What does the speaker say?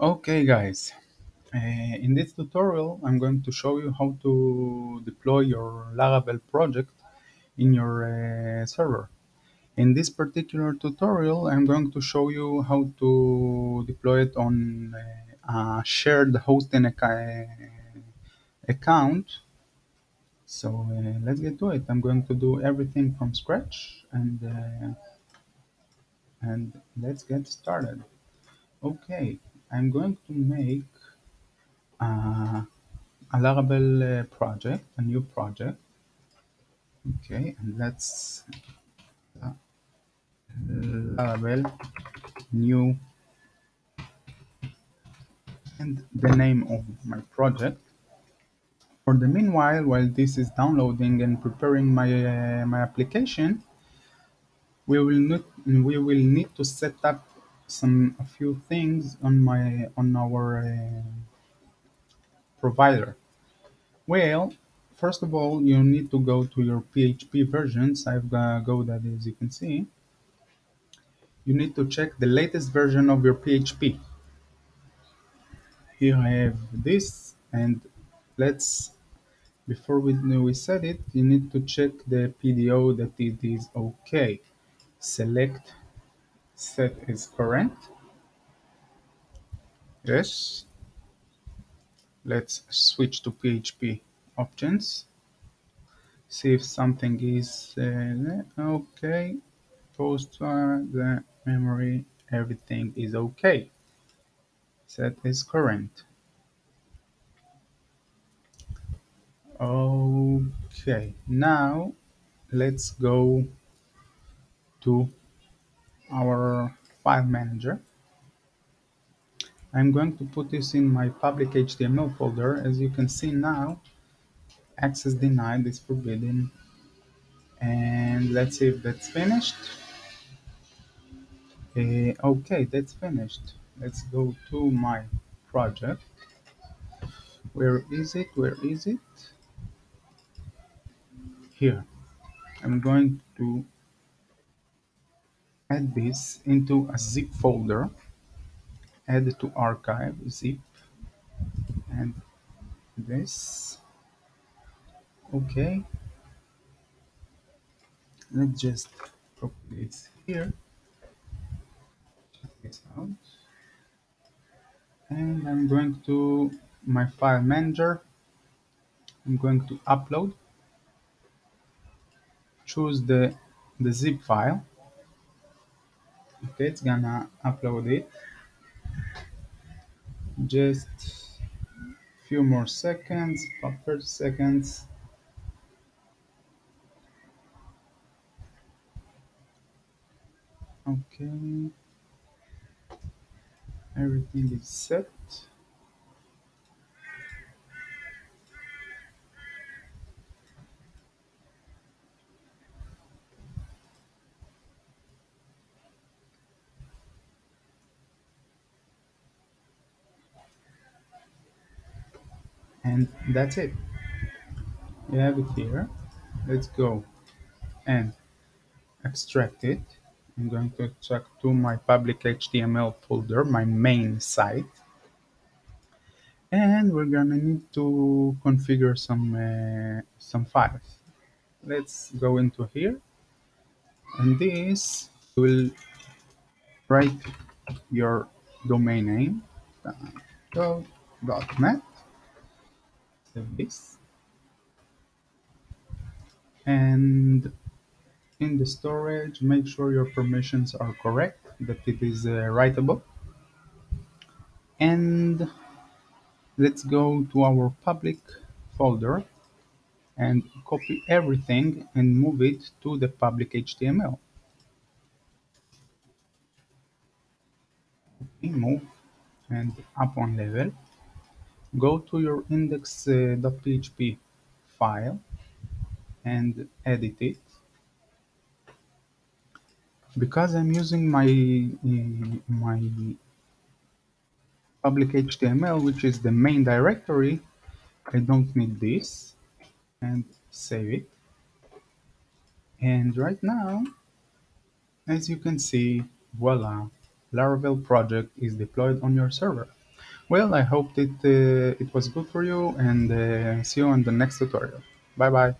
Okay guys, uh, in this tutorial I'm going to show you how to deploy your Laravel project in your uh, server. In this particular tutorial I'm going to show you how to deploy it on uh, a shared hosting ac account. So uh, let's get to it. I'm going to do everything from scratch and uh, and let's get started. Okay, I'm going to make uh, a Laravel uh, project, a new project. Okay, and let's uh, Laravel new and the name of my project. For the meanwhile, while this is downloading and preparing my uh, my application, we will need we will need to set up some a few things on my on our uh, provider. Well, first of all, you need to go to your PHP versions. I've uh, go that as you can see. You need to check the latest version of your PHP. Here I have this, and let's before we we set it, you need to check the PDO that it is okay. Select set is current. Yes. Let's switch to PHP options. See if something is uh, okay. Post uh, the memory, everything is okay. Set is current. Okay, now let's go to our file manager. I'm going to put this in my public HTML folder. As you can see now, access denied is forbidden. And let's see if that's finished. Uh, okay, that's finished. Let's go to my project. Where is it? Where is it? Here. I'm going to add this into a zip folder add to archive zip and this. Okay. Let's just copy this here. Check this out. And I'm going to my file manager. I'm going to upload. Choose the the zip file okay it's gonna upload it. Just few more seconds about 30 seconds. Okay. Everything is set and that's it. You have it here. Let's go and extract it. I'm going to extract to my public HTML folder my main site. And we're gonna need to configure some uh, some files. Let's go into here. And this will write your domain name. Go.net save this and in the storage make sure your permissions are correct that it is uh, writable. And let's go to our public folder and copy everything and move it to the public HTML move and up one level go to your index.php file and edit it. Because I'm using my my public HTML which is the main directory I don't need this and save it. And right now as you can see voila Laravel project is deployed on your server Well, I hope that uh, it was good for you and uh, see you on the next tutorial. Bye bye.